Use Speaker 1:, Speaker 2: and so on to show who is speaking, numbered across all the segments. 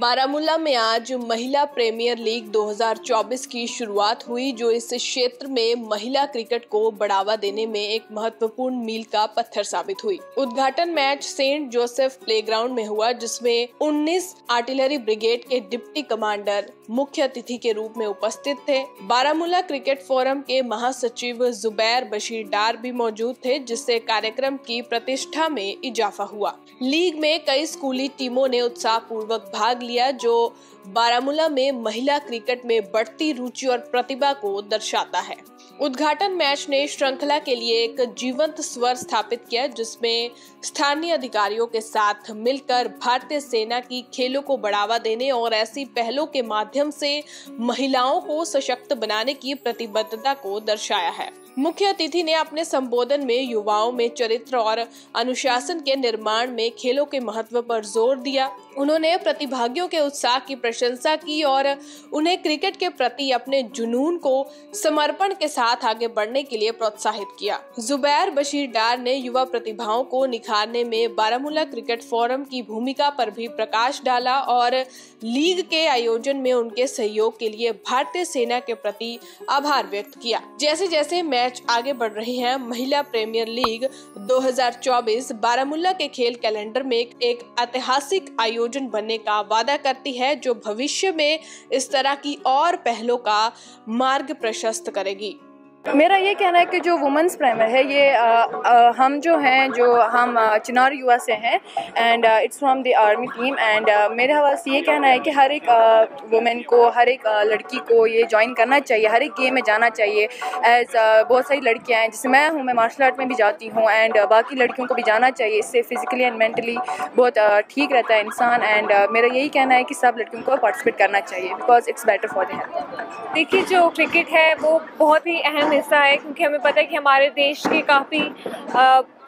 Speaker 1: बारामूला में आज महिला प्रीमियर लीग 2024 की शुरुआत हुई, जो इस क्षेत्र में महिला क्रिकेट को बढ़ावा देने में एक महत्वपूर्ण मील का पत्थर साबित हुई। उद्घाटन मैच सेंट जोसेफ प्लेग्राउंड में हुआ, जिसमें 19 आर्टिलरी ब्रिगेड के डिप्टी कमांडर मुख्य अतिथि के रूप में उपस्थित थे। बारामूला क्रिकेट फोरम के महासचिव जुबैर बशीर डार भी मौजूद थे, जिससे कार्यक्रम की प्रतिष्ठा में इजाफा हुआ। लीग में कई स्कूली टीमों ने उत्साह पूर्वक भाग लिया जो बारामूला में महिला क्रिकेट में बढ़ती रुचि और प्रतिभा को दर्शाता है। उद्घाटन मैच ने श्रृंखला के लिए एक जीवंत स्वर स्थापित किया, जिसमें स्थानीय अधिकारियों के साथ मिलकर भारतीय सेना की खेलों को बढ़ावा देने और ऐसी पहलों के माध्यम से महिलाओं को सशक्त बनाने की प्रतिबद्धता को दर्शाया है। मुख्य अतिथि ने अपने संबोधन में युवाओं में चरित्र और अनुशासन के निर्माण में खेलों के महत्व पर ज़ोर दिया। उन्होंने प्रतिभागियों के उत्साह की प्रशंसा की और उन्हें क्रिकेट के प्रति अपने जुनून को समर्पण के साथ आगे बढ़ने के लिए प्रोत्साहित किया। जुबैर बशीर डार ने युवा प्रतिभाओं को निखारने में बारामूला क्रिकेट फोरम की भूमिका पर भी प्रकाश डाला और लीग के आयोजन में उनके सहयोग के लिए भारतीय सेना के प्रति आभार व्यक्त किया। जैसे जैसे मैच आगे बढ़ रहे हैं, महिला प्रीमियर लीग 2024 बारामूला के खेल कैलेंडर में एक ऐतिहासिक आयोजन बनने का वादा करती है, जो भविष्य में इस तरह की और पहलों का मार्ग प्रशस्त करेगी।
Speaker 2: मेरा ये कहना है कि जो वुमेंस प्राइमर है ये आ, आ, हम जो हैं जो हम चिनार युवा से हैं and it's from the army team and मेरे हवाले से ये कहना है कि हर एक वुमेन को हर एक लड़की को ये ज्वाइन करना चाहिए हर एक गेम में जाना चाहिए एज बहुत सारी लड़कियाँ हैं जैसे मैं हूँ मैं मार्शल आर्ट में भी जाती हूँ एंड बाकी लड़कियों को भी जाना चाहिए इससे फिज़िकली एंड मेंटली बहुत ठीक रहता है इंसान एंड मेरा यही कहना है कि सब लड़कियों को पार्टिसिपेट करना चाहिए because it's better for the
Speaker 3: देखिए जो क्रिकेट है वो बहुत ही अहम हिस्सा है, क्योंकि हमें पता है कि हमारे देश के काफ़ी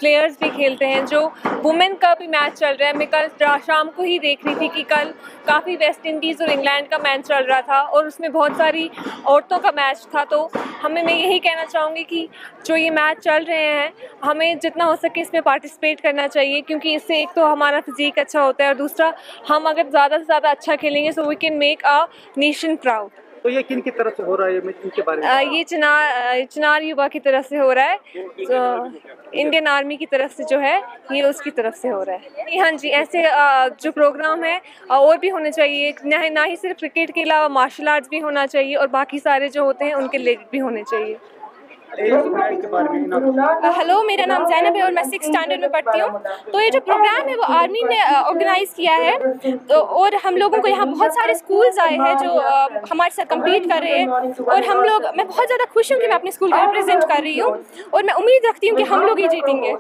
Speaker 3: प्लेयर्स भी खेलते हैं, जो वुमेन का भी मैच चल रहा है। मैं कल शाम को ही देख रही थी कि कल काफ़ी वेस्ट इंडीज़ और इंग्लैंड का मैच चल रहा था और उसमें बहुत सारी औरतों का मैच था। तो हमें, मैं यही कहना चाहूँगी कि जो ये मैच चल रहे हैं, हमें जितना हो सके इसमें पार्टिसिपेट करना चाहिए, क्योंकि इससे एक तो हमारा फिजिक अच्छा होता है और दूसरा, हम अगर ज़्यादा से ज़्यादा अच्छा खेलेंगे so we can make a nation proud
Speaker 4: तो ये किन की तरफ़ से हो रहा है? इनके बारे
Speaker 3: में ये चिनार चिनार युवा की तरफ़ से हो रहा है। तो इंडियन आर्मी की तरफ़ से जो है ये उसकी तरफ़ से हो रहा है। हाँ जी, ऐसे जो प्रोग्राम है और भी होने चाहिए। ना ही सिर्फ़ क्रिकेट के अलावा मार्शल आर्ट्स भी होना चाहिए और बाकी सारे जो होते हैं, उनके लेग भी होने चाहिए।
Speaker 5: हेलो मेरा नाम जैनब है और मैं सिक्स स्टैंडर्ड में पढ़ती हूँ। तो ये जो प्रोग्राम है, वो आर्मी ने ऑर्गेनाइज किया है। तो और हम लोगों को यहाँ बहुत सारे स्कूल्स आए हैं जो हमारे साथ कम्पीट कर रहे हैं। और हम लोग, मैं बहुत ज़्यादा खुश हूँ कि मैं अपने स्कूल को रिप्रेजेंट कर रही हूँ। और मैं उम्मीद रखती हूँ कि हम लोग ही जीतेंगे।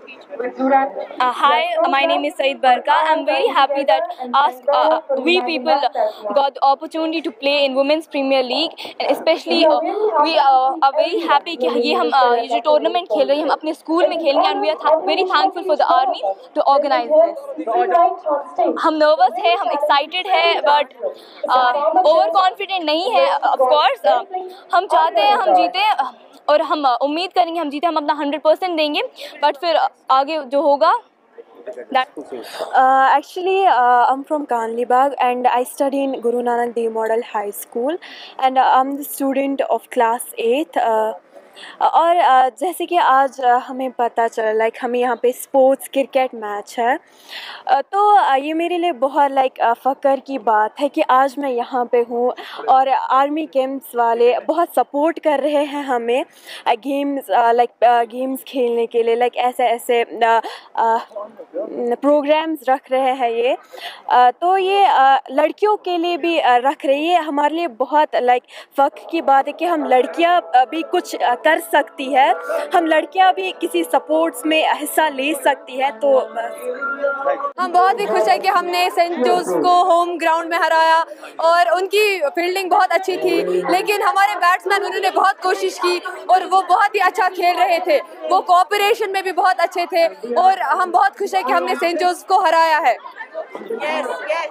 Speaker 6: Hi my name is Saeed Barka I am very happy that ask we people got the opportunity to play in women's premier league and specially we are very happy कि ये हम ये जो टूर्नामेंट खेल रहे हैं हम अपने स्कूल में and we are very thankful for the army to organize this हम नर्वस है हम एक्साइटेड है बट ओवर कॉन्फिडेंट नहीं है ऑफकोर्स हम चाहते हैं हम जीते और हम उम्मीद करेंगे हम जीते हम अपना हंड्रेड परसेंट देंगे बट फिर आगे जो होगा
Speaker 7: Uh, actually, uh, I'm from Kanlibag and I study in Guru Nanak Dev Model High School and uh, I'm the student of class 8. और जैसे कि आज हमें पता चला लाइक हमें यहाँ पे स्पोर्ट्स क्रिकेट मैच है। तो ये मेरे लिए बहुत लाइक फ़ख्र की बात है कि आज मैं यहाँ पे हूँ और आर्मी गेम्स वाले बहुत सपोर्ट कर रहे हैं हमें गेम्स लाइक गेम्स खेलने के लिए लाइक ऐसे ऐसे प्रोग्राम्स रख रहे हैं ये। तो ये लड़कियों के लिए भी रख रही है। हमारे लिए बहुत लाइक फ़ख्र की बात है कि हम लड़कियाँ भी कुछ कर सकती है। हम लड़कियाँ भी किसी सपोर्ट्स में हिस्सा ले सकती है तो
Speaker 8: हम बहुत ही खुश है कि हमने सेंट जोस को होम ग्राउंड में हराया और उनकी फील्डिंग बहुत अच्छी थी। लेकिन हमारे बैट्समैन उन्होंने बहुत कोशिश की और वो बहुत ही अच्छा खेल रहे थे। वो कोऑपरेशन में भी बहुत अच्छे थे और हम बहुत खुश है कि हमने सेंट जोस को हराया है।
Speaker 5: Yes, yes.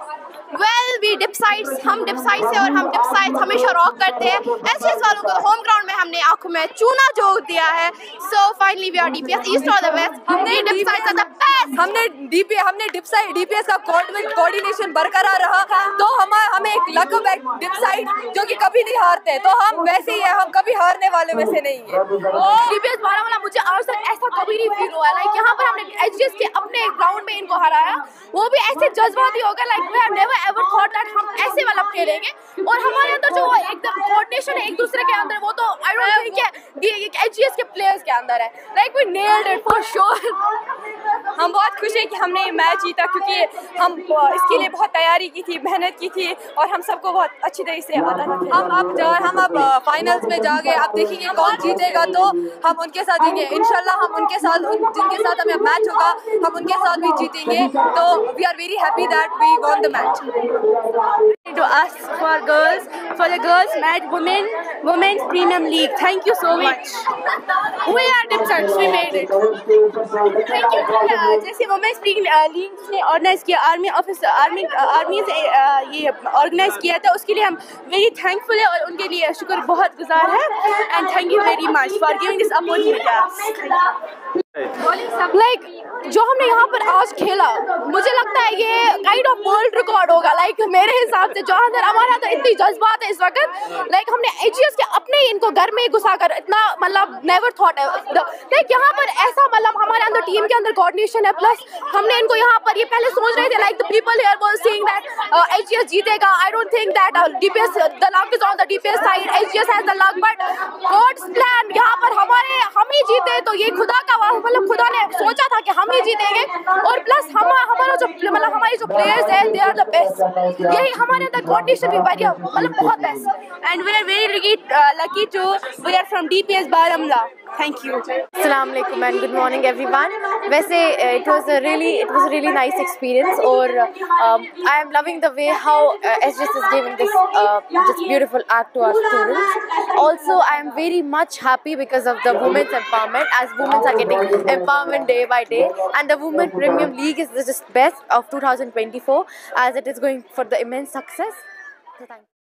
Speaker 5: Well we dip sides हम डिप साइड से और हम डिप साइड हमेशा रॉक करते हैं। ऐसे वालों को होम ग्राउंड में हमने आँखों में चूना जोक दिया है। So finally we are DPS east और द वेस्ट हमने डिप साइड द बेस्ट
Speaker 8: हमने डीपी हमने डिपसाइड डीपीएस का कोऑर्डिनेट कोऑर्डिनेशन बरकरार रहा। तो हम हमें एक लकब है डिपसाइड जो कि कभी नहीं हारते। तो हम वैसे ही है हम कभी हारने वाले में से नहीं है।
Speaker 5: डीपीएस बारामूला मुझे आज तक ऐसा कभी नहीं फील हुआ। लाइक यहाँ पर हमने एचडीएस के अपने ग्राउंड में इनको हराया। वो भी ऐसे जज्बाती हो गया like we have never ever thought that हम ऐसे वाला खेलेंगे और हमारे अंदर जो एकदम कोऑर्डिनेशन है एक दूसरे के अंदर वो तो आई डोंट थिंक कि एचजीएस के प्लेयर्स के अंदर है। Like we nailed it for sure
Speaker 2: हम बहुत खुश हैं कि हमने ये मैच जीता क्योंकि हम इसके लिए बहुत तैयारी की थी मेहनत की थी और हम सबको बहुत अच्छी तरह से अदा था
Speaker 8: हम अब जा हम अब फाइनल्स में जाके अब देखेंगे कौन जीतेगा तो हम उनके साथ जीतेंगे। इंशाल्लाह हम उनके साथ उन जिनके साथ हमें मैच होगा हम उनके साथ भी जीतेंगे। तो we are very happy that we won the match
Speaker 2: to us for girls for the girls match women women's premium league. Thank you so much.
Speaker 5: We are different. We made it.
Speaker 2: Thank you जैसे women's league ने organise किया army office army army से ये organise किया था, उसके लिए हम वेरी थैंकफुल है और उनके लिए शुक्र बहुत गुजार है। And thank you very much for giving this
Speaker 5: like जो हमने यहाँ पर आज खेला, मुझे लगता है ये काइंड ऑफ़ वर्ल्ड रिकॉर्ड होगा। लाइक मेरे हिसाब से जो अंदर हमारे अंदर इतनी जज्बात है इस वक्त। लाइक हमने एजीएस के इनको घर में ही घुसा कर इतना मतलब नेवर थॉट है। लाइक यहाँ पर ऐसा मतलब हमारे अंदर टीम के अंदर कोऑर्डिनेशन है। प्लस हमने इनको यहाँ पर ये पहले सोच रहे थे like the people here was saying that AGS जीतेगा। I don't think that DPS the luck is on the DPS side AGS has the luck but God's plan यहाँ पर हमारे हम ही जीते तो ये खुदा का मतलब खुदा ने सोचा था कि हम ही जीतेंगे। और प्लस हम हमारा जो मतलब हमारे जो प्लेयर्स हैं दे आर द बेस्ट यही हमारे अंदर कोऑर्डिनेशन भी बढ़िया मतलब बहुत best
Speaker 2: and we are very lucky, uh, lucky to we are from DPS Baramla. Thank you.
Speaker 9: Assalamu alaikum and good morning everyone. वैसे uh, it was a really it was a really nice experience और um, I am loving the way how uh, SGS is giving this uh, this beautiful act to our students. Also I am very much happy because of the women's empowerment as women are getting empowerment day by day and the Women Premium League is the just best of 2024 as it is going for the immense success. So thank you.